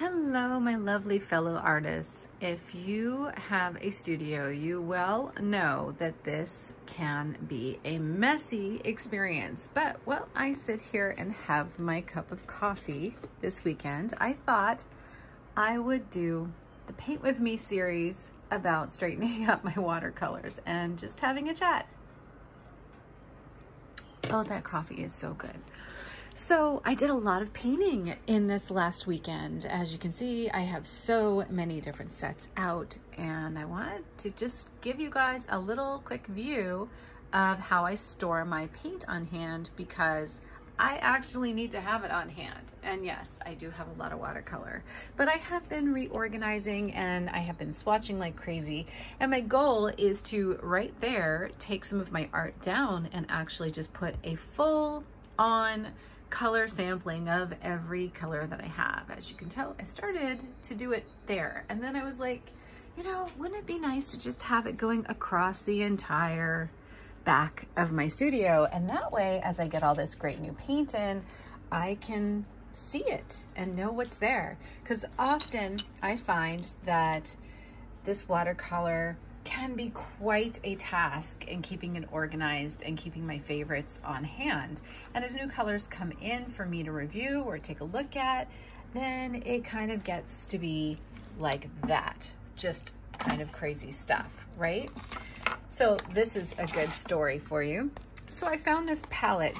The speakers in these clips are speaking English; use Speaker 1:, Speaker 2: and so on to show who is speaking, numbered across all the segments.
Speaker 1: Hello, my lovely fellow artists. If you have a studio, you well know that this can be a messy experience. But while I sit here and have my cup of coffee this weekend, I thought I would do the Paint With Me series about straightening up my watercolors and just having a chat. Oh, that coffee is so good. So I did a lot of painting in this last weekend. As you can see, I have so many different sets out and I wanted to just give you guys a little quick view of how I store my paint on hand because I actually need to have it on hand. And yes, I do have a lot of watercolor, but I have been reorganizing and I have been swatching like crazy. And my goal is to right there, take some of my art down and actually just put a full on color sampling of every color that I have. As you can tell, I started to do it there. And then I was like, you know, wouldn't it be nice to just have it going across the entire back of my studio? And that way, as I get all this great new paint in, I can see it and know what's there. Because often I find that this watercolor can be quite a task in keeping it organized and keeping my favorites on hand. And as new colors come in for me to review or take a look at, then it kind of gets to be like that, just kind of crazy stuff, right? So this is a good story for you. So I found this palette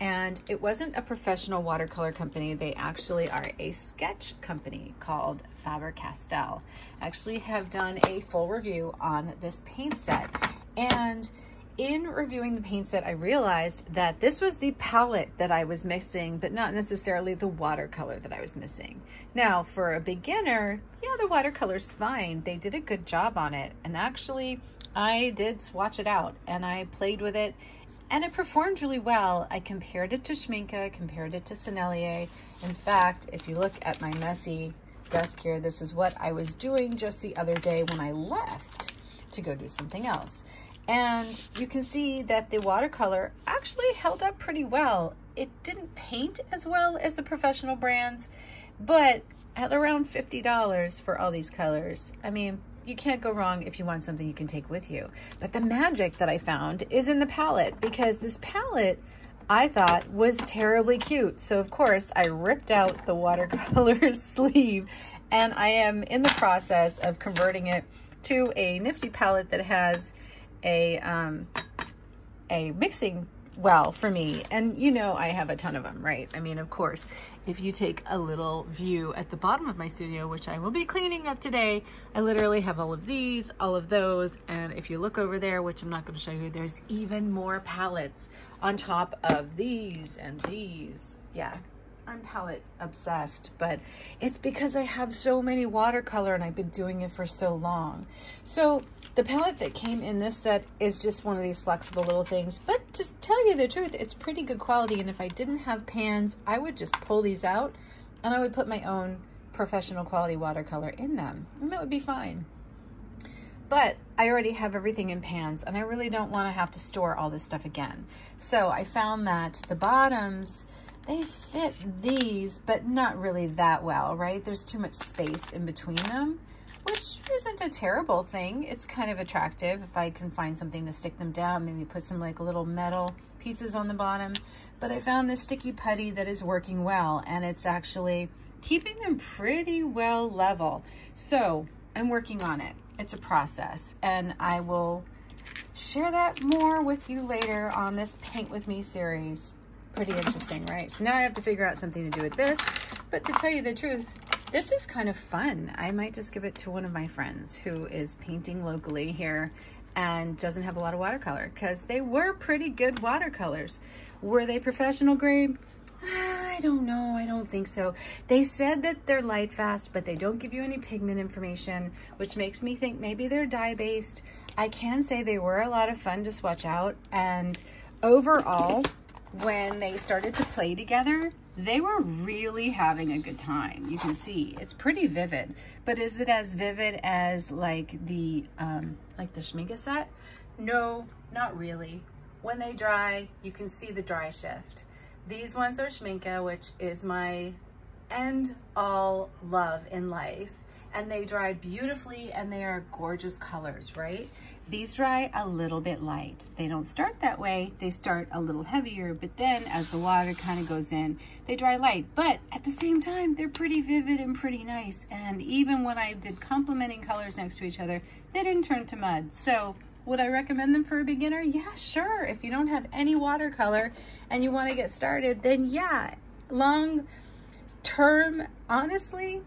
Speaker 1: and it wasn't a professional watercolor company. They actually are a sketch company called Faber-Castell. Actually have done a full review on this paint set. And in reviewing the paint set, I realized that this was the palette that I was missing, but not necessarily the watercolor that I was missing. Now, for a beginner, yeah, the watercolor's fine. They did a good job on it. And actually, I did swatch it out and I played with it and it performed really well. I compared it to Schmincke, compared it to Sennelier. In fact, if you look at my messy desk here, this is what I was doing just the other day when I left to go do something else. And you can see that the watercolor actually held up pretty well. It didn't paint as well as the professional brands, but at around $50 for all these colors. I mean, you can't go wrong if you want something you can take with you. But the magic that I found is in the palette because this palette I thought was terribly cute. So of course I ripped out the watercolor sleeve and I am in the process of converting it to a nifty palette that has a, um, a mixing well for me. And you know I have a ton of them, right? I mean, of course, if you take a little view at the bottom of my studio, which I will be cleaning up today, I literally have all of these, all of those, and if you look over there, which I'm not going to show you, there's even more palettes on top of these and these. Yeah, I'm palette obsessed, but it's because I have so many watercolor and I've been doing it for so long. So the palette that came in this set is just one of these flexible little things, but to tell you the truth, it's pretty good quality. And if I didn't have pans, I would just pull these out and I would put my own professional quality watercolor in them and that would be fine. But I already have everything in pans and I really don't want to have to store all this stuff again. So I found that the bottoms, they fit these, but not really that well, right? There's too much space in between them, which isn't a terrible thing. It's kind of attractive if I can find something to stick them down, maybe put some like little metal pieces on the bottom. But I found this sticky putty that is working well, and it's actually keeping them pretty well level. So I'm working on it. It's a process, and I will share that more with you later on this Paint With Me series pretty interesting, right? So now I have to figure out something to do with this. But to tell you the truth, this is kind of fun. I might just give it to one of my friends who is painting locally here and doesn't have a lot of watercolor because they were pretty good watercolors. Were they professional grade? I don't know. I don't think so. They said that they're light fast, but they don't give you any pigment information, which makes me think maybe they're dye-based. I can say they were a lot of fun to swatch out. And overall, when they started to play together, they were really having a good time. You can see it's pretty vivid, but is it as vivid as like the um, like the Schmincke set? No, not really. When they dry, you can see the dry shift. These ones are Schmincke, which is my end all love in life and they dry beautifully and they are gorgeous colors, right? These dry a little bit light. They don't start that way. They start a little heavier, but then as the water kind of goes in, they dry light. But at the same time, they're pretty vivid and pretty nice. And even when I did complementing colors next to each other, they didn't turn to mud. So would I recommend them for a beginner? Yeah, sure. If you don't have any watercolor and you want to get started, then yeah, long term, honestly,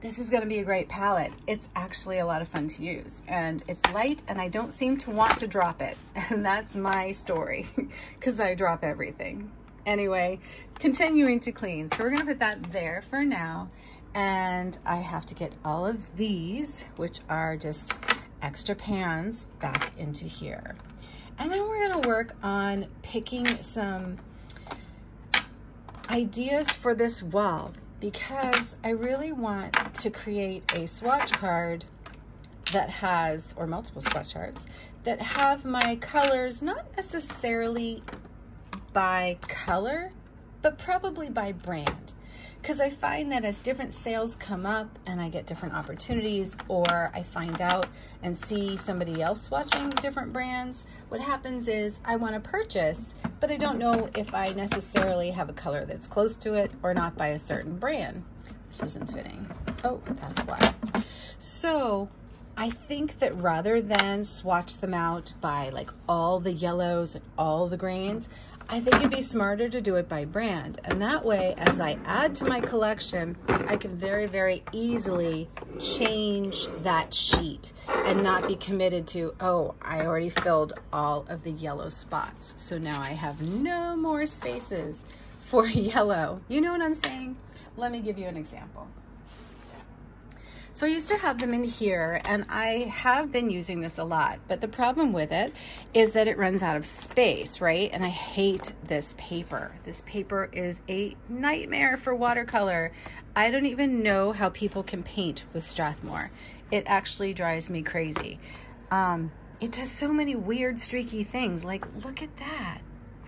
Speaker 1: this is going to be a great palette. It's actually a lot of fun to use and it's light and I don't seem to want to drop it. And that's my story because I drop everything. Anyway, continuing to clean. So we're going to put that there for now. And I have to get all of these, which are just extra pans, back into here. And then we're going to work on picking some ideas for this wall because I really want to create a swatch card that has, or multiple swatch cards, that have my colors not necessarily by color, but probably by brand because I find that as different sales come up and I get different opportunities or I find out and see somebody else watching different brands, what happens is I want to purchase, but I don't know if I necessarily have a color that's close to it or not by a certain brand. This isn't fitting. Oh, that's why. So I think that rather than swatch them out by like all the yellows and all the greens, I think it'd be smarter to do it by brand. And that way, as I add to my collection, I can very, very easily change that sheet and not be committed to, oh, I already filled all of the yellow spots. So now I have no more spaces for yellow. You know what I'm saying? Let me give you an example. So I used to have them in here and I have been using this a lot, but the problem with it is that it runs out of space, right? And I hate this paper. This paper is a nightmare for watercolor. I don't even know how people can paint with Strathmore. It actually drives me crazy. Um, it does so many weird streaky things. Like, look at that,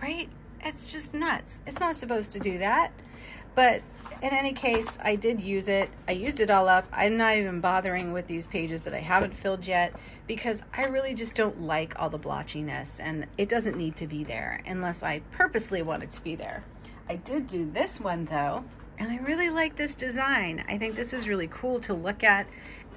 Speaker 1: right? It's just nuts. It's not supposed to do that. But in any case, I did use it. I used it all up. I'm not even bothering with these pages that I haven't filled yet because I really just don't like all the blotchiness and it doesn't need to be there unless I purposely want it to be there. I did do this one though, and I really like this design. I think this is really cool to look at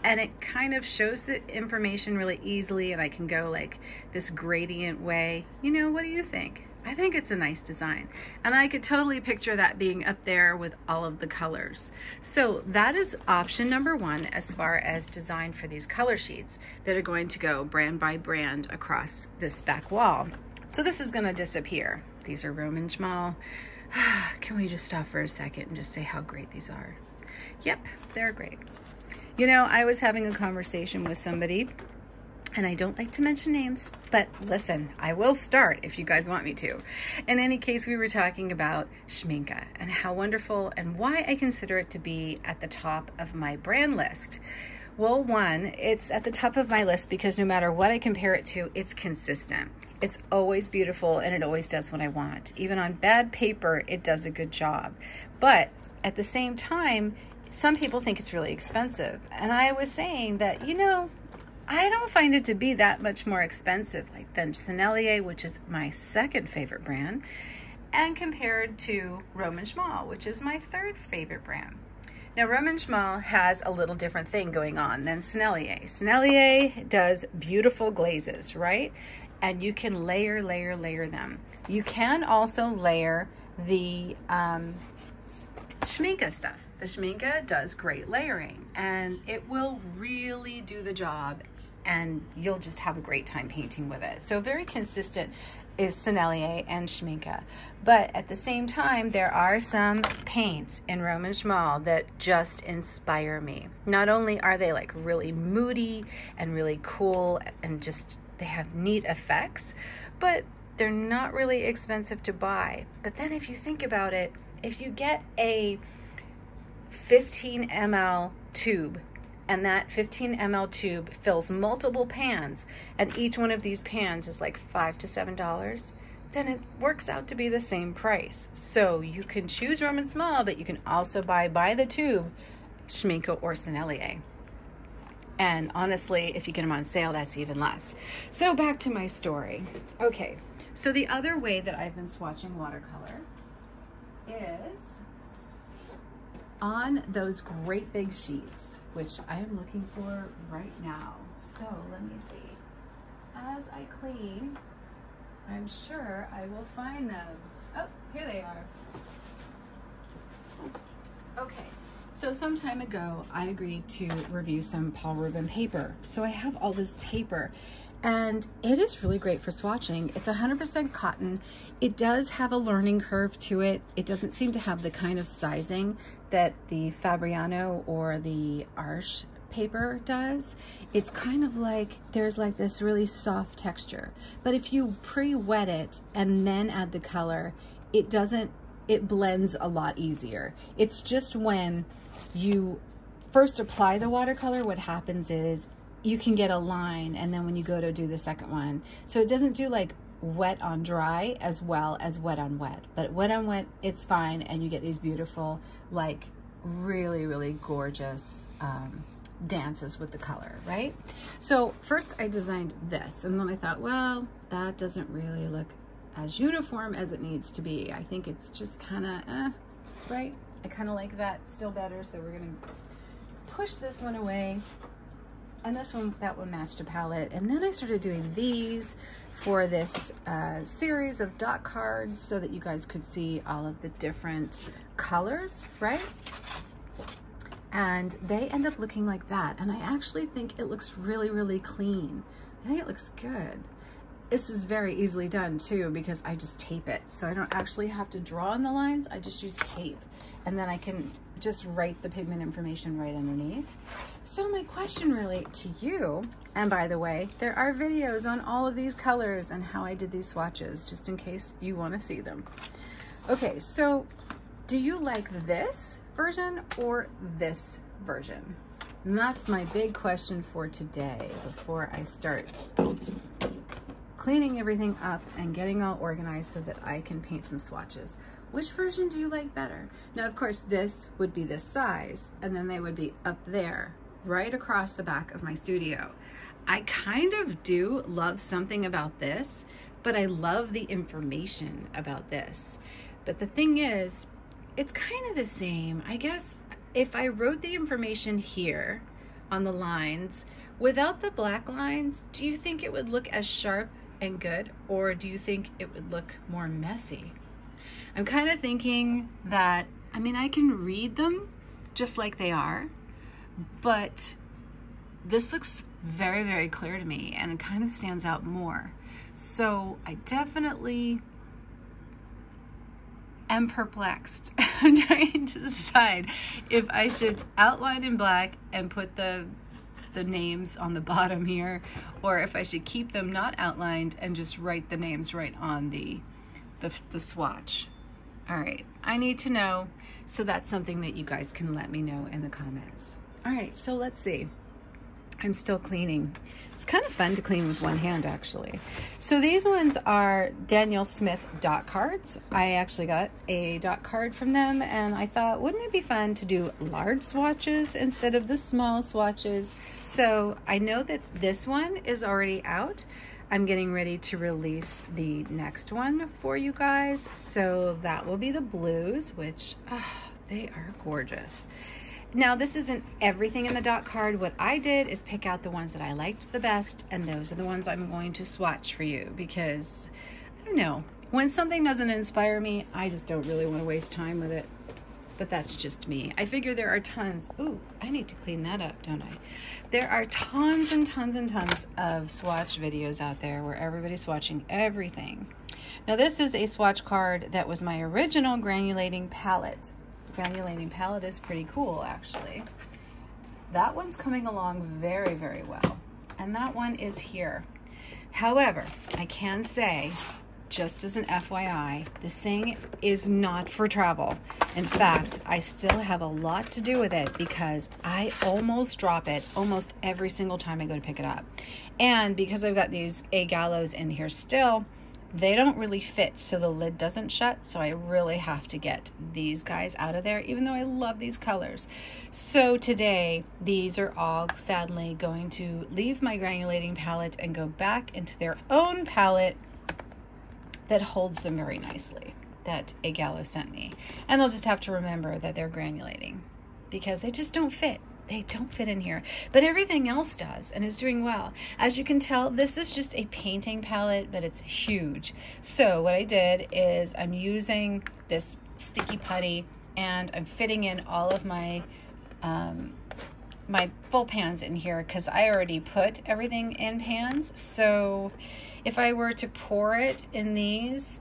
Speaker 1: and it kind of shows the information really easily and I can go like this gradient way. You know, what do you think? I think it's a nice design. And I could totally picture that being up there with all of the colors. So that is option number one as far as design for these color sheets that are going to go brand by brand across this back wall. So this is gonna disappear. These are Roman Szmal. Can we just stop for a second and just say how great these are? Yep, they're great. You know, I was having a conversation with somebody and I don't like to mention names, but listen, I will start if you guys want me to. In any case, we were talking about Schmincke and how wonderful and why I consider it to be at the top of my brand list. Well, one, it's at the top of my list because no matter what I compare it to, it's consistent. It's always beautiful and it always does what I want. Even on bad paper, it does a good job. But at the same time, some people think it's really expensive. And I was saying that, you know, I don't find it to be that much more expensive like than Sennelier, which is my second favorite brand, and compared to Roman Szmal, which is my third favorite brand. Now, Roman Szmal has a little different thing going on than Sennelier. Sennelier does beautiful glazes, right? And you can layer, layer, layer them. You can also layer the um, Schmincke stuff. The Schmincke does great layering and it will really do the job and you'll just have a great time painting with it. So very consistent is Sennelier and Schmincke. But at the same time, there are some paints in Roman Szmal that just inspire me. Not only are they like really moody and really cool and just they have neat effects, but they're not really expensive to buy. But then if you think about it, if you get a 15 ml tube and that 15 ml tube fills multiple pans and each one of these pans is like five to seven dollars then it works out to be the same price. So you can choose Roman Szmal, but you can also buy by the tube Schmincke or Sennelier. And honestly, if you get them on sale, that's even less. So back to my story. Okay, so the other way that I've been swatching watercolor is on those great big sheets, which I am looking for right now. So let me see. As I clean, I'm sure I will find them. Oh, here they are. Okay, so some time ago, I agreed to review some Paul Rubens paper. So I have all this paper and it is really great for swatching. It's 100% cotton. It does have a learning curve to it. It doesn't seem to have the kind of sizing that the Fabriano or the Arches paper does. It's kind of like, there's like this really soft texture. But if you pre-wet it and then add the color, it doesn't, it blends a lot easier. It's just when you first apply the watercolor, what happens is you can get a line and then when you go to do the second one. So it doesn't do like wet on dry as well as wet on wet. But wet on wet, it's fine and you get these beautiful, like really, really gorgeous um, dances with the color, right? So first I designed this and then I thought, well, that doesn't really look as uniform as it needs to be. I think it's just kind of, eh, right? I kind of like that still better. So we're gonna push this one away. And this one, that one matched a palette. And then I started doing these for this uh, series of dot cards so that you guys could see all of the different colors, right? And they end up looking like that. And I actually think it looks really, really clean. I think it looks good. This is very easily done too because I just tape it. So I don't actually have to draw on the lines. I just use tape and then I can just write the pigment information right underneath. So my question really to you, and by the way, there are videos on all of these colors and how I did these swatches, just in case you wanna see them. Okay, so do you like this version or this version? And that's my big question for today before I start cleaning everything up and getting all organized so that I can paint some swatches. Which version do you like better? Now, of course, this would be this size, and then they would be up there, right across the back of my studio. I kind of do love something about this, but I love the information about this. But the thing is, it's kind of the same. I guess if I wrote the information here on the lines without the black lines, do you think it would look as sharp and good, or do you think it would look more messy? I'm kind of thinking that, I mean, I can read them just like they are, but this looks very, very clear to me and it kind of stands out more. So I definitely am perplexed. I'm trying to decide if I should outline in black and put the the names on the bottom here, or if I should keep them not outlined and just write the names right on the, the, the swatch. All right, I need to know, so that's something that you guys can let me know in the comments. All right, so let's see. I'm still cleaning. It's kind of fun to clean with one hand, actually. So these ones are Daniel Smith dot cards. I actually got a dot card from them, and I thought, wouldn't it be fun to do large swatches instead of the small swatches? So I know that this one is already out. I'm getting ready to release the next one for you guys. So that will be the blues, which oh, they are gorgeous. Now, this isn't everything in the dot card. What I did is pick out the ones that I liked the best, and those are the ones I'm going to swatch for you because, I don't know, when something doesn't inspire me, I just don't really want to waste time with it. But that's just me. I figure there are tons. Ooh, I need to clean that up, don't I? There are tons and tons and tons of swatch videos out there where everybody's swatching everything. Now, this is a swatch card that was my original granulating palette granulating palette is pretty cool, actually. That one's coming along very, very well. And that one is here. However, I can say, just as an FYI, this thing is not for travel. In fact, I still have a lot to do with it because I almost drop it almost every single time I go to pick it up. And because I've got these A gallows in here still, they don't really fit so the lid doesn't shut so I really have to get these guys out of there even though I love these colors so today these are all sadly going to leave my granulating palette and go back into their own palette that holds them very nicely that a gallo sent me and they'll just have to remember that they're granulating because they just don't fit they don't fit in here, but everything else does and is doing well. As you can tell, this is just a painting palette, but it's huge. So what I did is I'm using this sticky putty and I'm fitting in all of my um, my full pans in here because I already put everything in pans. So if I were to pour it in these,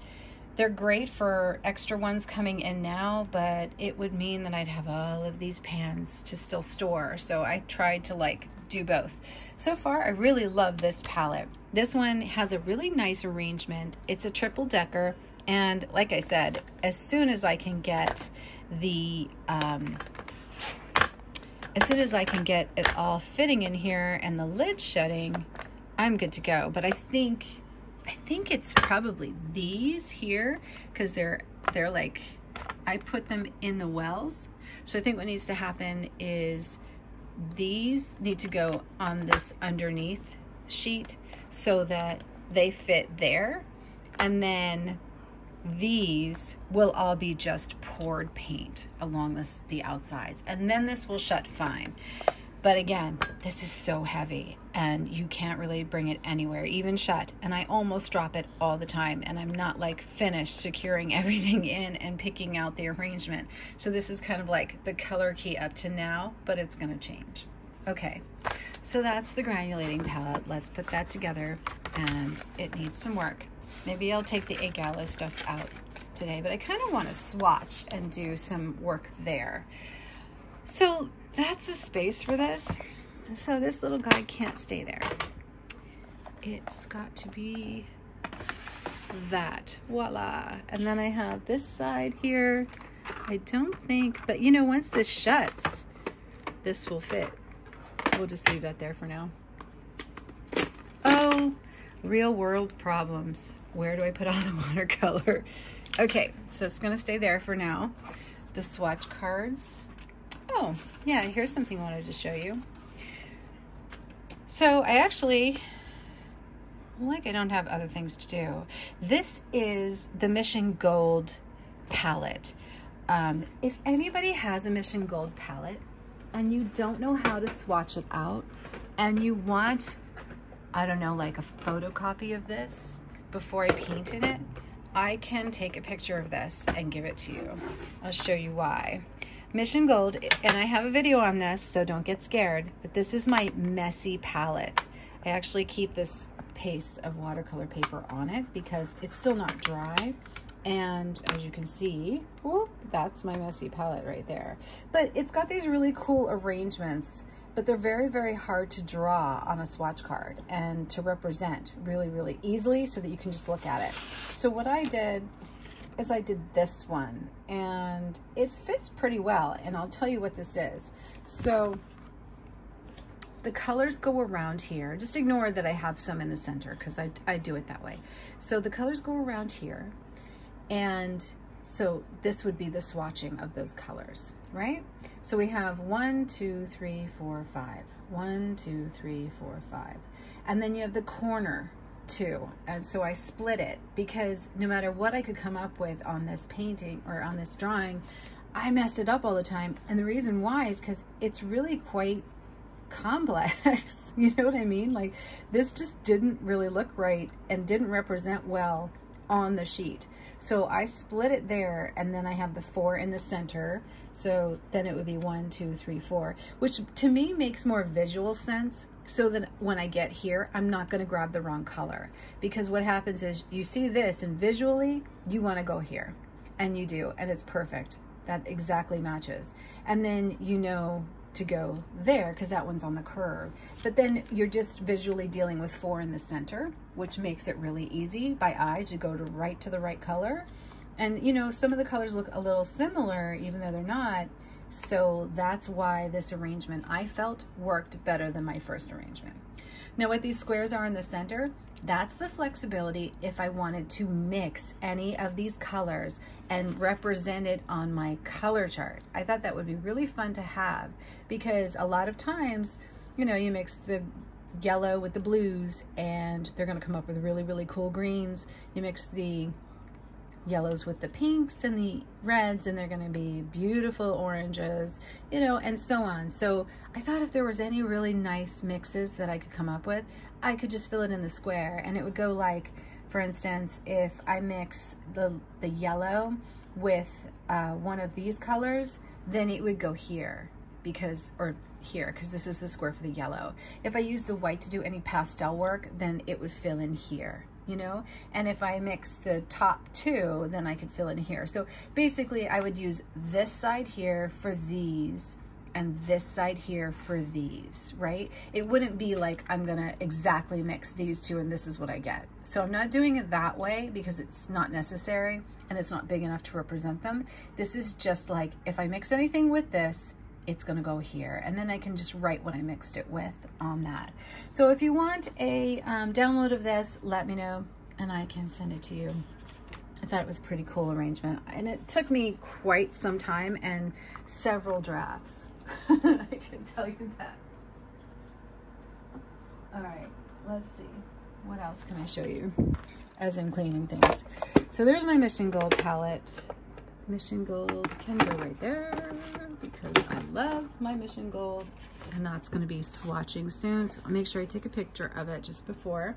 Speaker 1: they're great for extra ones coming in now, but it would mean that I'd have all of these pans to still store. So I tried to like do both. So far, I really love this palette. This one has a really nice arrangement. It's a triple decker. And like I said, as soon as I can get the, um, as soon as I can get it all fitting in here and the lid shutting, I'm good to go. But I think I think it's probably these here because they're they're like I put them in the wells. So I think what needs to happen is these need to go on this underneath sheet so that they fit there. And then these will all be just poured paint along this, the outsides. And then this will shut fine. But again, this is so heavy and you can't really bring it anywhere, even shut. And I almost drop it all the time and I'm not like finished securing everything in and picking out the arrangement. So this is kind of like the color key up to now, but it's gonna change. Okay, so that's the granulating palette. Let's put that together and it needs some work. Maybe I'll take the egg Gallo stuff out today, but I kind of want to swatch and do some work there. So that's the space for this. So this little guy can't stay there. It's got to be that. Voila. And then I have this side here. I don't think, but you know, once this shuts, this will fit. We'll just leave that there for now. Real world problems. Where do I put all the watercolor? Okay, so it's gonna stay there for now. The swatch cards Oh, yeah, here's something I wanted to show you. So I actually, like I don't have other things to do. This is the Mission Gold palette. Um, if anybody has a Mission Gold palette and you don't know how to swatch it out and you want, I don't know, like a photocopy of this before I painted it, I can take a picture of this and give it to you. I'll show you why. Mission Gold, and I have a video on this, so don't get scared, but this is my messy palette. I actually keep this paste of watercolor paper on it because it's still not dry. And as you can see, whoop, that's my messy palette right there. But it's got these really cool arrangements, but they're very, very hard to draw on a swatch card and to represent really, really easily so that you can just look at it. So what I did is I did this one and it fits pretty well and I'll tell you what this is. So the colors go around here. Just ignore that I have some in the center because I, I do it that way. So the colors go around here and so this would be the swatching of those colors, right? So we have one, two, three, four, five. One, two, three, four, five. And then you have the corner too. And so I split it because no matter what I could come up with on this painting or on this drawing, I messed it up all the time. And the reason why is because it's really quite complex. you know what I mean? Like this just didn't really look right and didn't represent well on the sheet. So I split it there and then I have the four in the center. So then it would be one, two, three, four, which to me makes more visual sense so that when I get here, I'm not gonna grab the wrong color. Because what happens is you see this and visually you wanna go here and you do, and it's perfect. That exactly matches. And then you know to go there because that one's on the curve. But then you're just visually dealing with four in the center, which makes it really easy by eye to go to right to the right color. And you know, some of the colors look a little similar, even though they're not, So that's why this arrangement I felt worked better than my first arrangement. Now what these squares are in the center, that's the flexibility if I wanted to mix any of these colors and represent it on my color chart. I thought that would be really fun to have because a lot of times, you know, you mix the yellow with the blues and they're gonna come up with really, really cool greens. You mix the yellows with the pinks and the reds and they're going to be beautiful oranges you know and so on. So I thought if there was any really nice mixes that I could come up with I could just fill it in the square. And it would go like for instance if I mix the the yellow with uh, one of these colors then it would go here because, or here, because this is the square for the yellow. If I use the white to do any pastel work, then it would fill in here you know? And if I mix the top two, then I could fill in here. So basically I would use this side here for these and this side here for these, right? It wouldn't be like I'm gonna exactly mix these two and this is what I get. So I'm not doing it that way because it's not necessary and it's not big enough to represent them. This is just like, if I mix anything with this, it's gonna go here. And then I can just write what I mixed it with on that. So if you want a um, download of this, let me know and I can send it to you. I thought it was a pretty cool arrangement. And it took me quite some time and several drafts. I can tell you that. All right, let's see. What else can I show you as I'm cleaning things? So there's my Mission Gold palette. Mission Gold can go right there because I love my Mission Gold and that's going to be swatching soon. So I'll make sure I take a picture of it just before.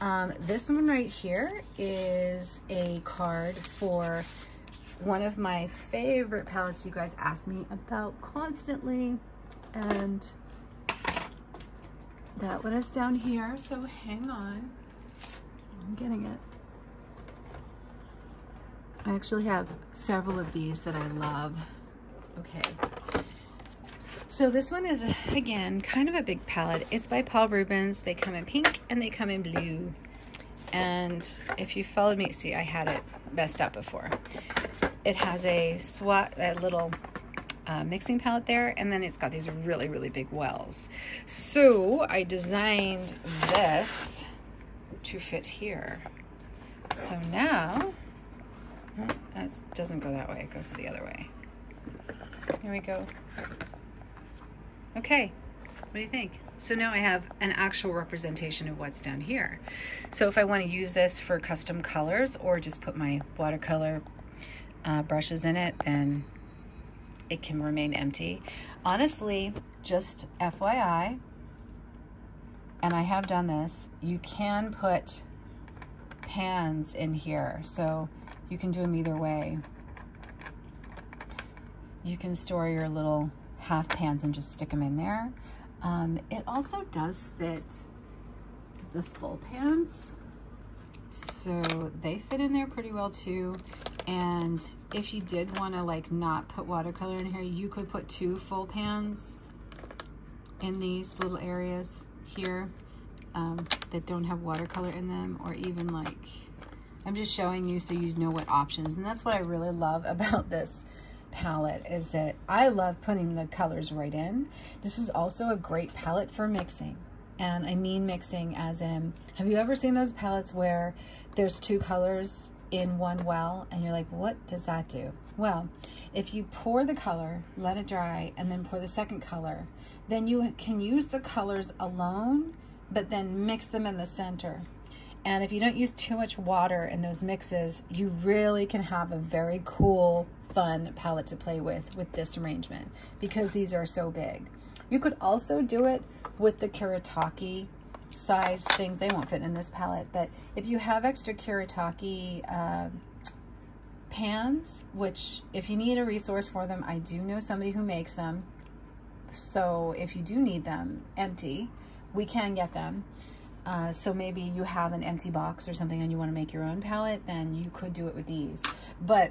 Speaker 1: Um, this one right here is a card for one of my favorite palettes you guys ask me about constantly and that one is down here so hang on I'm getting it I actually have several of these that I love. Okay. So this one is, again, kind of a big palette. It's by Paul Rubens. They come in pink and they come in blue. And if you followed me, see, I had it messed up before. It has a swat, a little uh, mixing palette there, and then it's got these really, really big wells. So I designed this to fit here. So now that doesn't go that way, it goes the other way. Here we go. Okay, what do you think? So now I have an actual representation of what's down here. So if I want to use this for custom colors or just put my watercolor uh, brushes in it, then it can remain empty. Honestly, just FYI, and I have done this, you can put pans in here. So you can do them either way. You can store your little half pans and just stick them in there. Um, it also does fit the full pans. So they fit in there pretty well too. And if you did want to like not put watercolor in here, you could put two full pans in these little areas here um, that don't have watercolor in them or even like I'm just showing you so you know what options. And that's what I really love about this palette is that I love putting the colors right in. This is also a great palette for mixing. And I mean mixing as in, have you ever seen those palettes where there's two colors in one well and you're like, what does that do? Well, if you pour the color, let it dry, and then pour the second color, then you can use the colors alone, but then mix them in the center. And if you don't use too much water in those mixes, you really can have a very cool, fun palette to play with with this arrangement because these are so big. You could also do it with the Kuretake size things. They won't fit in this palette, but if you have extra Kuretake uh, pans, which if you need a resource for them, I do know somebody who makes them. So if you do need them empty, we can get them. Uh, so maybe you have an empty box or something and you want to make your own palette, then you could do it with these. But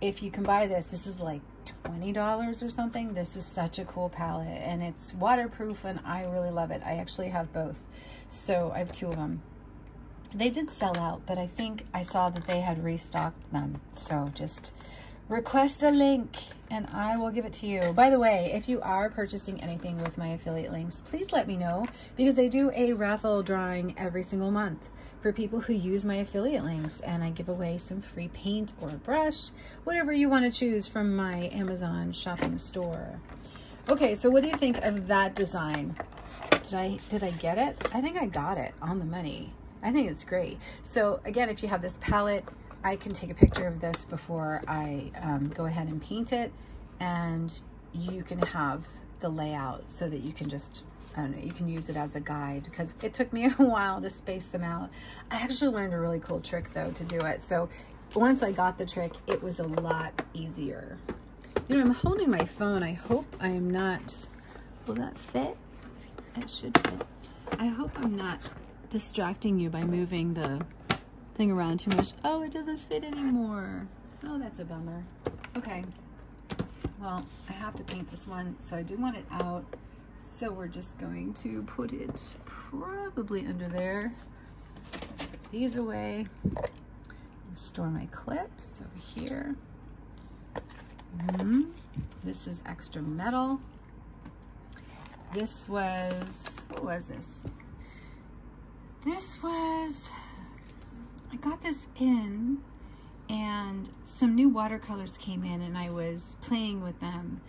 Speaker 1: if you can buy this, this is like $20 or something. This is such a cool palette and it's waterproof and I really love it. I actually have both. So I have two of them. They did sell out, but I think I saw that they had restocked them. So just request a link and I will give it to you. By the way, if you are purchasing anything with my affiliate links, please let me know because I do a raffle drawing every single month for people who use my affiliate links and I give away some free paint or brush, whatever you want to choose from my Amazon shopping store. Okay, so what do you think of that design? Did I, did I get it? I think I got it on the money. I think it's great. So again, if you have this palette, I can take a picture of this before I um, go ahead and paint it and you can have the layout so that you can just I don't know, you can use it as a guide because it took me a while to space them out. I actually learned a really cool trick though to do it. So once I got the trick, it was a lot easier. You know, I'm holding my phone. I hope I am not, will that fit? It should fit. I hope I'm not distracting you by moving the thing around too much. Oh, it doesn't fit anymore. Oh, that's a bummer. Okay. Well, I have to paint this one, so I do want it out. So we're just going to put it probably under there. Put these away. Store my clips over here. Mm -hmm. This is extra metal. This was, what was this? This was I got this in and some new watercolors came in and I was playing with them.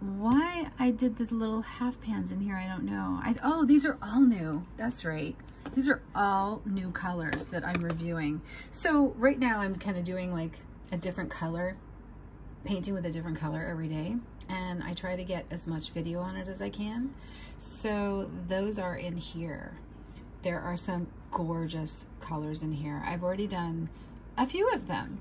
Speaker 1: Why I did the little half pans in here, I don't know. I, oh, these are all new. That's right. These are all new colors that I'm reviewing. So right now I'm kind of doing like a different color, painting with a different color every day. And I try to get as much video on it as I can. So those are in here. There are some gorgeous colors in here. I've already done a few of them.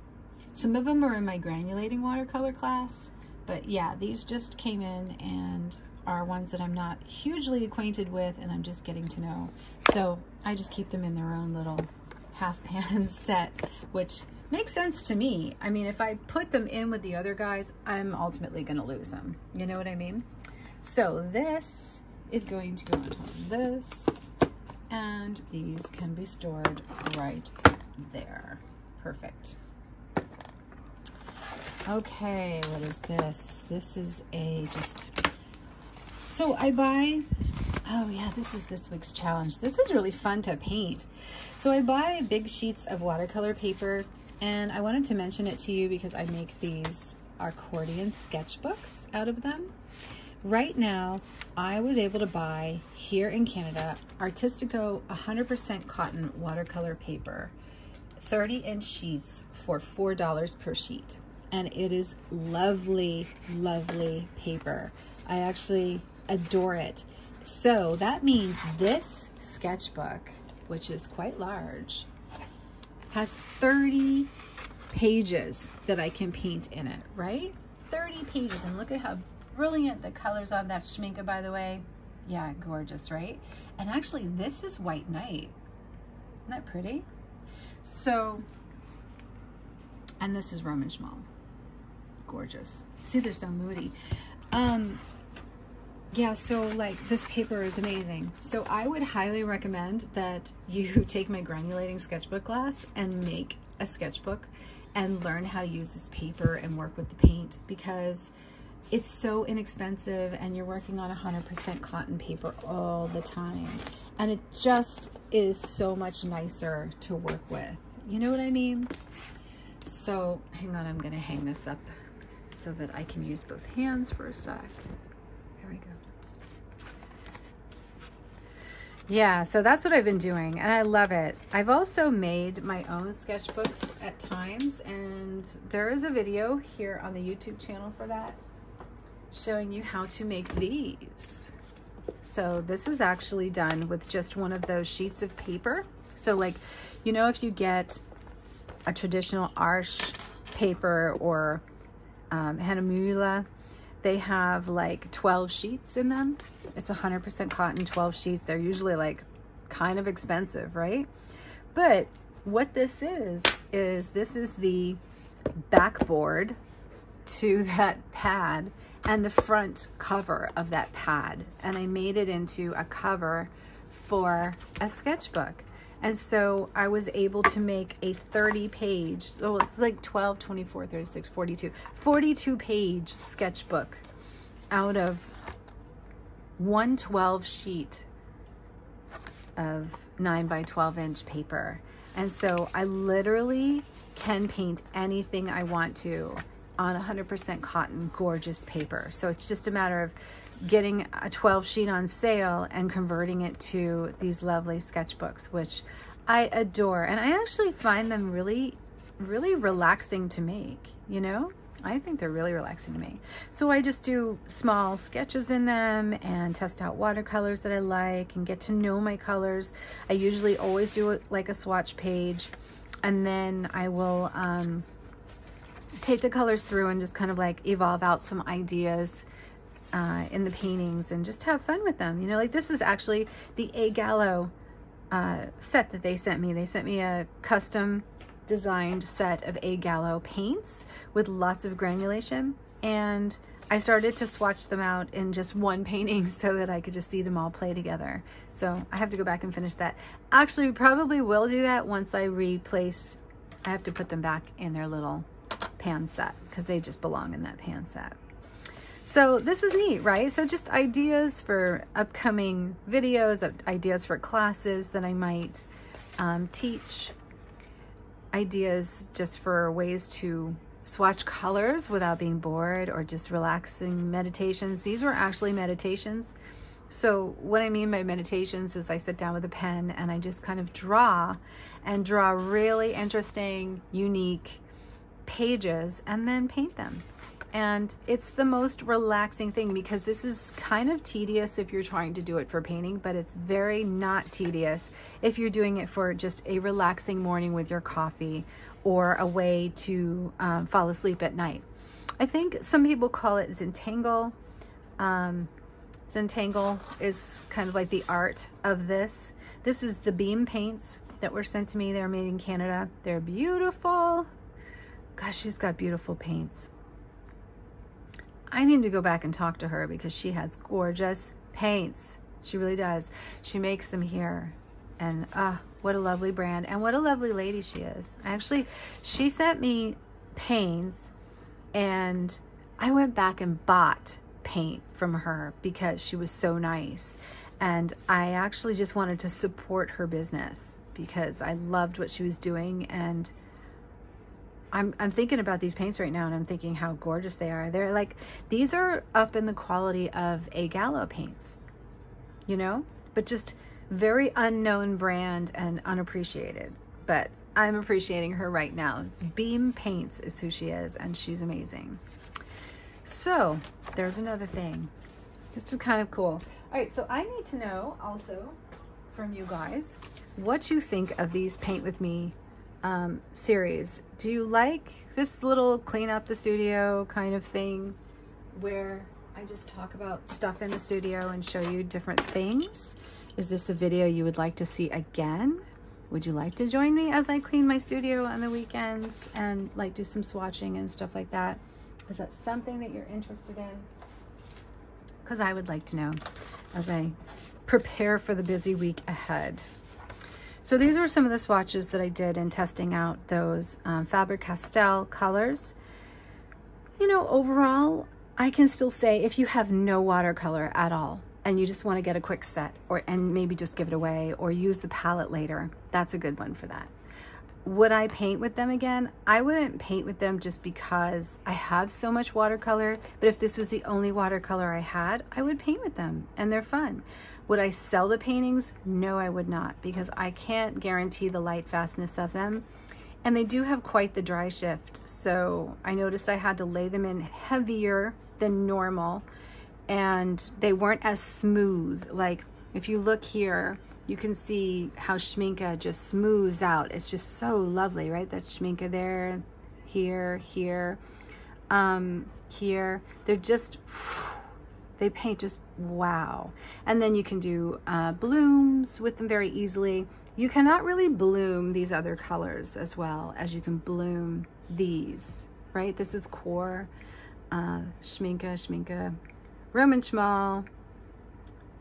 Speaker 1: Some of them are in my granulating watercolor class, but yeah, these just came in and are ones that I'm not hugely acquainted with and I'm just getting to know. So I just keep them in their own little half pan set, which makes sense to me. I mean, if I put them in with the other guys, I'm ultimately gonna lose them. You know what I mean? So this is going to go on top of this and these can be stored right there. Perfect. Okay, what is this? This is a just, so I buy, oh yeah, this is this week's challenge. This was really fun to paint. So I buy big sheets of watercolor paper and I wanted to mention it to you because I make these accordion sketchbooks out of them. Right now, I was able to buy here in Canada Artistico 100% cotton watercolor paper, 30 inch sheets for $4 per sheet. And it is lovely, lovely paper. I actually adore it. So that means this sketchbook, which is quite large, has 30 pages that I can paint in it, right? 30 pages. And look at how brilliant. The colors on that Schmincke, by the way. Yeah, gorgeous, right? And actually, this is White Night. Isn't that pretty? So, and this is Roman Szmal. Gorgeous. See, they're so moody. Um, yeah, so like this paper is amazing. So I would highly recommend that you take my granulating sketchbook class and make a sketchbook and learn how to use this paper and work with the paint because it's so inexpensive and you're working on 100% cotton paper all the time. And it just is so much nicer to work with. You know what I mean? So hang on, I'm gonna hang this up so that I can use both hands for a sec. Here we go. Yeah, so that's what I've been doing and I love it. I've also made my own sketchbooks at times and there is a video here on the YouTube channel for that showing you how to make these. So this is actually done with just one of those sheets of paper. So like, you know, if you get a traditional Arches paper or um, Hahnemühle, they have like 12 sheets in them. It's 100% cotton, 12 sheets. They're usually like kind of expensive, right? But what this is, is this is the backboard to that pad and the front cover of that pad. And I made it into a cover for a sketchbook. And so I was able to make a 30 page, oh, it's like 12, 24, 36, 42, 42 page sketchbook out of 112 sheet of 9 by 12 inch paper. And so I literally can paint anything I want to on 100% cotton gorgeous paper. So it's just a matter of getting a 12 sheet on sale and converting it to these lovely sketchbooks, which I adore. And I actually find them really, really relaxing to make, you know? I think they're really relaxing to me. So I just do small sketches in them and test out watercolors that I like and get to know my colors. I usually always do it like a swatch page and then I will um, take the colors through and just kind of like evolve out some ideas uh, in the paintings and just have fun with them. You know, like this is actually the A Gallo uh, set that they sent me. They sent me a custom designed set of A Gallo paints with lots of granulation. And I started to swatch them out in just one painting so that I could just see them all play together. So I have to go back and finish that. Actually, probably will do that once I replace, I have to put them back in their little pan set because they just belong in that pan set. So this is neat, right? So just ideas for upcoming videos, ideas for classes that I might um, teach, ideas just for ways to swatch colors without being bored or just relaxing meditations. These were actually meditations. So what I mean by meditations is I sit down with a pen and I just kind of draw and draw really interesting, unique pages and then paint them and it's the most relaxing thing because this is kind of tedious if you're trying to do it for painting, but it's very not tedious if you're doing it for just a relaxing morning with your coffee or a way to um, fall asleep at night. I think some people call it Zentangle. Um, Zentangle is kind of like the art of this. This is the beam paints that were sent to me. They're made in Canada. They're beautiful. Gosh, she's got beautiful paints. I need to go back and talk to her because she has gorgeous paints. She really does. She makes them here. And ah, uh, what a lovely brand. And what a lovely lady she is. Actually, she sent me paints and I went back and bought paint from her because she was so nice. And I actually just wanted to support her business because I loved what she was doing and I'm, I'm thinking about these paints right now and I'm thinking how gorgeous they are. They're like, these are up in the quality of a Gallo paints, you know, but just very unknown brand and unappreciated. But I'm appreciating her right now. It's Beam Paints is who she is and she's amazing. So there's another thing. This is kind of cool. All right, so I need to know also from you guys what you think of these Paint With Me um, series. Do you like this little clean up the studio kind of thing where I just talk about stuff in the studio and show you different things? Is this a video you would like to see again? Would you like to join me as I clean my studio on the weekends and like do some swatching and stuff like that? Is that something that you're interested in? Because I would like to know as I prepare for the busy week ahead. So these were some of the swatches that I did in testing out those um, Faber-Castell colors. You know, overall, I can still say if you have no watercolor at all and you just want to get a quick set or and maybe just give it away or use the palette later, that's a good one for that. Would I paint with them again? I wouldn't paint with them just because I have so much watercolor, but if this was the only watercolor I had, I would paint with them and they're fun. Would I sell the paintings? No, I would not because I can't guarantee the light fastness of them. And they do have quite the dry shift. So I noticed I had to lay them in heavier than normal and they weren't as smooth. Like if you look here, you can see how Schmincke just smooths out. It's just so lovely, right? That Schmincke there, here, here, um, here. They're just, they paint just wow. And then you can do uh, blooms with them very easily. You cannot really bloom these other colors as well as you can bloom these, right? This is QoR, uh, Schmincke, Schmincke, Roman Szmal.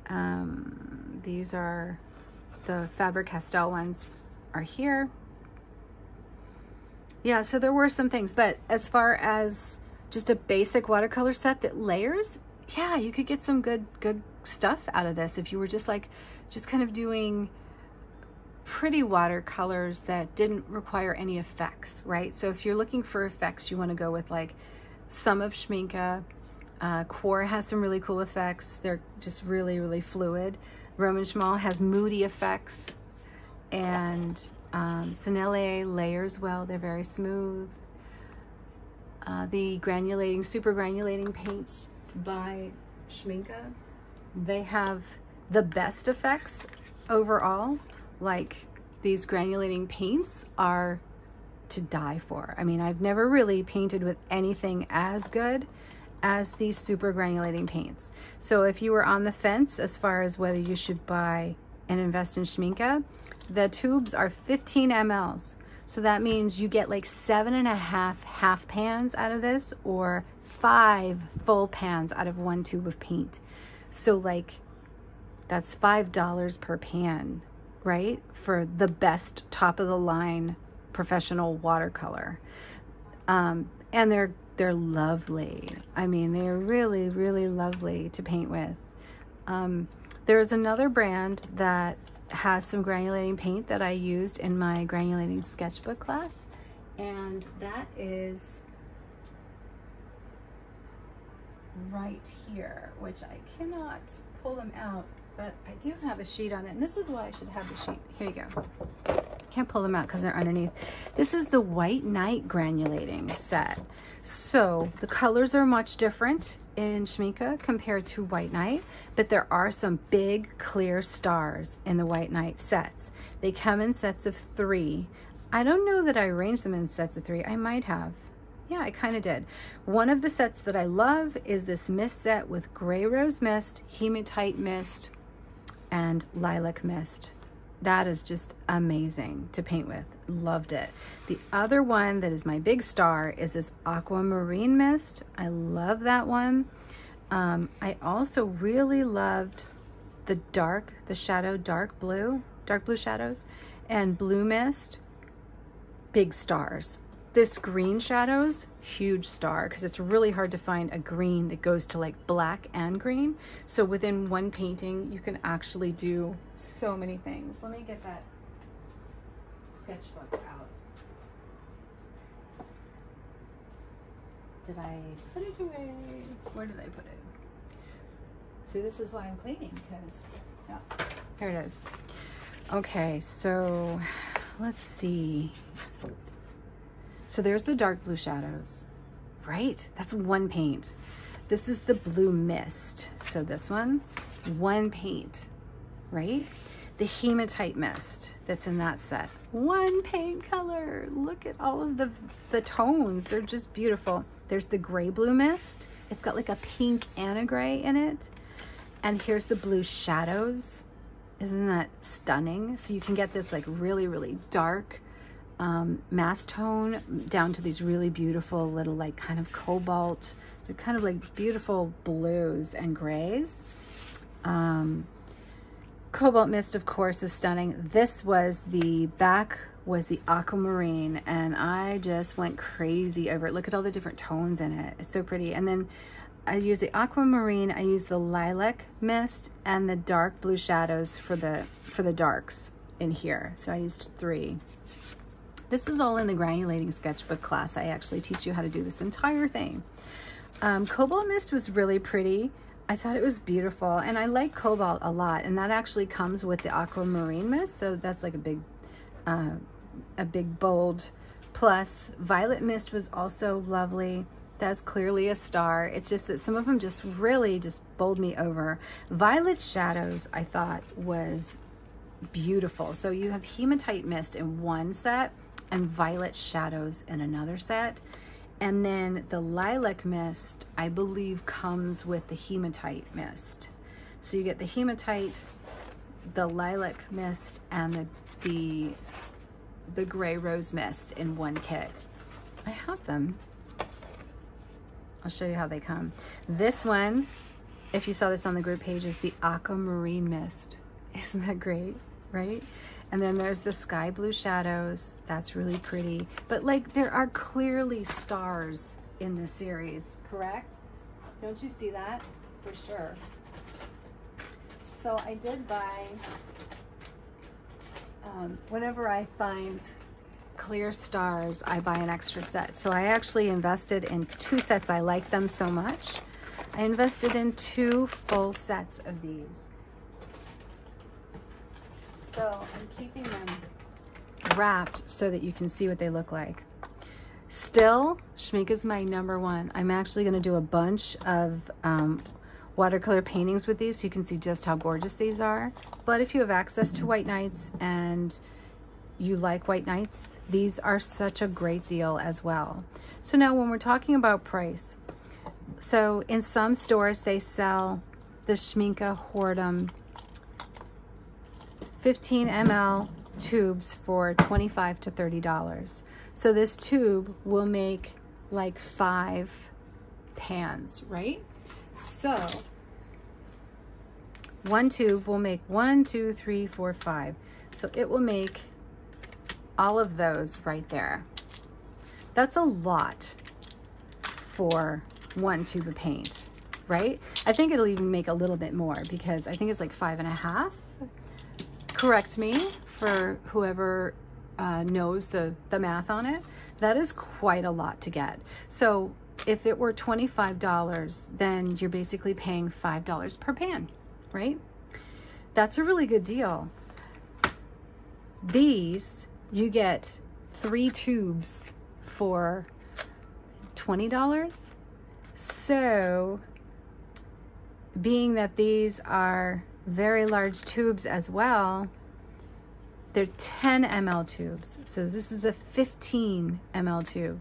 Speaker 1: Um, these are the Faber-Castell ones are here. Yeah, so there were some things, but as far as just a basic watercolor set that layers, yeah, you could get some good, good stuff out of this if you were just like, just kind of doing pretty watercolors that didn't require any effects, right? So if you're looking for effects, you want to go with like some of Schmincke. Uh, QoR has some really cool effects. They're just really, really fluid. Roman Szmal has moody effects. And um, Sennelier layers well. They're very smooth. Uh, the granulating, super granulating paints by Schmincke, they have the best effects overall like these granulating paints are to die for. I mean, I've never really painted with anything as good as these super granulating paints. So if you were on the fence as far as whether you should buy and invest in Schmincke, the tubes are 15 mLs. So that means you get like seven and a half half pans out of this or five full pans out of one tube of paint. So like that's $5 per pan right? For the best top of the line professional watercolor. Um, and they're, they're lovely. I mean, they're really, really lovely to paint with. Um, there's another brand that has some granulating paint that I used in my granulating sketchbook class. And that is right here, which I cannot pull them out but I do have a sheet on it. And this is why I should have the sheet. Here you go. Can't pull them out because they're underneath. This is the White Night granulating set. So the colors are much different in Schmincke compared to White Night, but there are some big clear stars in the White Night sets. They come in sets of three. I don't know that I arranged them in sets of three. I might have. Yeah, I kind of did. One of the sets that I love is this mist set with Gray Rose Mist, Hematite Mist, and Lilac Mist. That is just amazing to paint with. Loved it. The other one that is my big star is this Aquamarine Mist. I love that one. Um, I also really loved the dark, the shadow dark blue, dark blue shadows, and Blue Mist, big stars. This green shadows, huge star, because it's really hard to find a green that goes to like black and green. So within one painting, you can actually do so many things. Let me get that sketchbook out. Did I put it away? Where did I put it? See, this is why I'm cleaning, because, yeah, here it is. Okay, so let's see. So there's the dark blue shadows, right? That's one paint. This is the blue mist. So this one, one paint, right? The hematite mist that's in that set, one paint color. Look at all of the, the tones. They're just beautiful. There's the gray blue mist. It's got like a pink and a gray in it. And here's the blue shadows. Isn't that stunning? So you can get this like really, really dark um, mass tone down to these really beautiful little like kind of cobalt, they're kind of like beautiful blues and grays. Um, Cobalt Mist, of course, is stunning. This was the back was the aquamarine and I just went crazy over it. Look at all the different tones in it. It's so pretty. And then I use the aquamarine, I use the lilac mist and the dark blue shadows for the for the darks in here. So I used three. This is all in the granulating sketchbook class. I actually teach you how to do this entire thing. Um, Cobalt Mist was really pretty. I thought it was beautiful and I like Cobalt a lot and that actually comes with the Aquamarine Mist. So that's like a big, uh, a big bold plus. Violet Mist was also lovely. That's clearly a star. It's just that some of them just really just bowled me over. Violet Shadows I thought was beautiful. So you have Hematite Mist in one set and Violet Shadows in another set. And then the Lilac Mist, I believe, comes with the Hematite Mist. So you get the Hematite, the Lilac Mist, and the, the, the Gray Rose Mist in one kit. I have them. I'll show you how they come. This one, if you saw this on the group page, is the Aquamarine Mist. Isn't that great? right? And then there's the sky blue shadows. That's really pretty. But like there are clearly stars in this series, correct? Don't you see that? For sure. So I did buy, um, whenever I find clear stars, I buy an extra set. So I actually invested in two sets. I like them so much. I invested in two full sets of these. So I'm keeping them wrapped so that you can see what they look like. Still, Schmincke is my number one. I'm actually going to do a bunch of um, watercolor paintings with these so you can see just how gorgeous these are. But if you have access to White Nights and you like White Nights, these are such a great deal as well. So now when we're talking about price, so in some stores they sell the Schmincke Horadam 15 ml tubes for 25 to $30. So this tube will make like five pans, right? So one tube will make one, two, three, four, five. So it will make all of those right there. That's a lot for one tube of paint, right? I think it'll even make a little bit more because I think it's like five and a half correct me for whoever uh, knows the, the math on it. That is quite a lot to get. So if it were $25, then you're basically paying $5 per pan, right? That's a really good deal. These, you get three tubes for $20. So being that these are very large tubes as well. They're 10 ml tubes. So this is a 15 ml tube.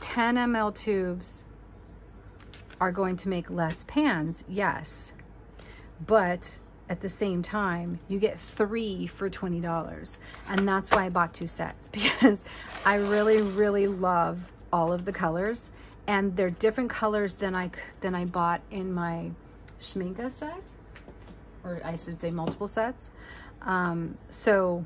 Speaker 1: 10 ml tubes are going to make less pans, yes. But at the same time, you get three for $20. And that's why I bought two sets because I really, really love all of the colors and they're different colors than I, than I bought in my Schmincke set or I should say multiple sets. Um, so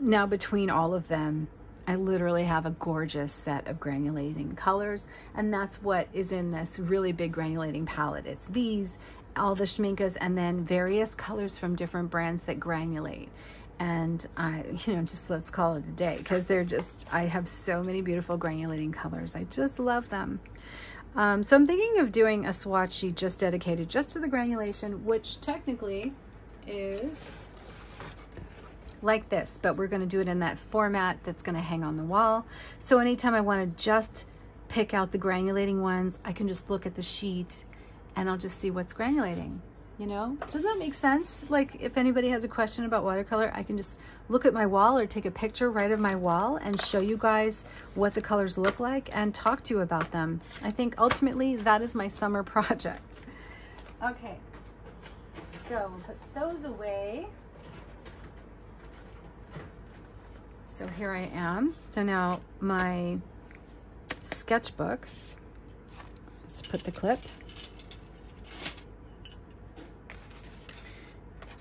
Speaker 1: now between all of them, I literally have a gorgeous set of granulating colors and that's what is in this really big granulating palette. It's these, all the Schminckes, and then various colors from different brands that granulate. And I, you know, just let's call it a day because they're just, I have so many beautiful granulating colors. I just love them. Um, so I'm thinking of doing a swatch sheet just dedicated just to the granulation, which technically is like this, but we're gonna do it in that format that's gonna hang on the wall. So anytime I wanna just pick out the granulating ones, I can just look at the sheet and I'll just see what's granulating you know? Doesn't that make sense? Like if anybody has a question about watercolor, I can just look at my wall or take a picture right of my wall and show you guys what the colors look like and talk to you about them. I think ultimately that is my summer project. Okay, so put those away. So here I am. So now my sketchbooks, let's put the clip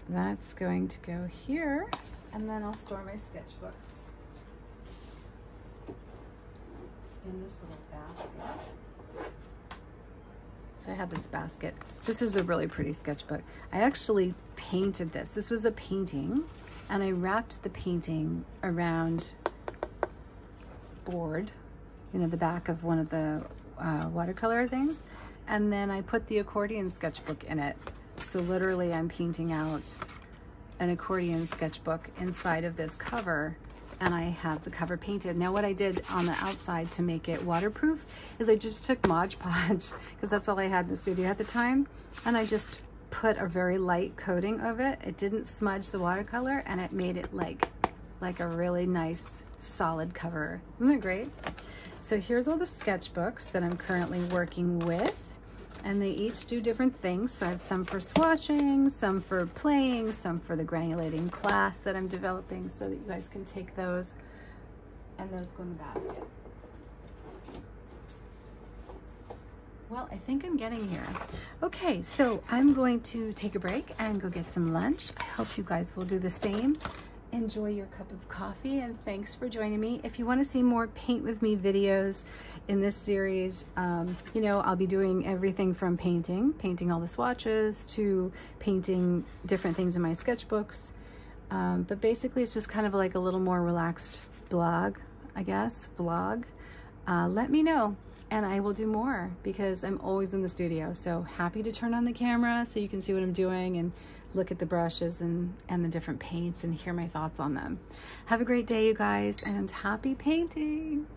Speaker 1: that's going to go here and then I'll store my sketchbooks in this little basket. So I have this basket. This is a really pretty sketchbook. I actually painted this. This was a painting and I wrapped the painting around board, you know, the back of one of the uh, watercolor things. And then I put the accordion sketchbook in it so literally I'm painting out an accordion sketchbook inside of this cover and I have the cover painted. Now what I did on the outside to make it waterproof is I just took Mod Podge because that's all I had in the studio at the time and I just put a very light coating of it. It didn't smudge the watercolor and it made it like like a really nice solid cover. Isn't that great? So here's all the sketchbooks that I'm currently working with and they each do different things. So I have some for swatching, some for playing, some for the granulating class that I'm developing so that you guys can take those and those go in the basket. Well, I think I'm getting here. Okay, so I'm going to take a break and go get some lunch. I hope you guys will do the same. Enjoy your cup of coffee and thanks for joining me. If you want to see more Paint With Me videos in this series, um, you know, I'll be doing everything from painting, painting all the swatches, to painting different things in my sketchbooks. Um, but basically it's just kind of like a little more relaxed blog, I guess, vlog. Uh, let me know and I will do more because I'm always in the studio. So happy to turn on the camera so you can see what I'm doing and look at the brushes and, and the different paints and hear my thoughts on them. Have a great day, you guys, and happy painting.